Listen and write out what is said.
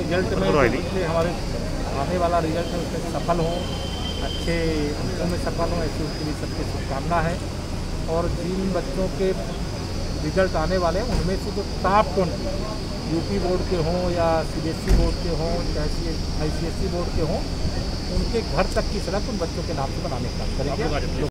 Result में हमारे आने वाला रिज़ल्ट है उसमें सफल हों अच्छे अंकों में सफल हों ऐसी उसके लिए सबकी शुभकामना है। और जिन बच्चों के रिज़ल्ट आने वाले हैं उनमें से जो टॉप ट्वेंटी यूपी बोर्ड के हों या सीबीएसई बोर्ड के हों चाहे आई सी बोर्ड के हों उनके घर तक की सड़क उन बच्चों के नाम से बनाने का काम करेंगे।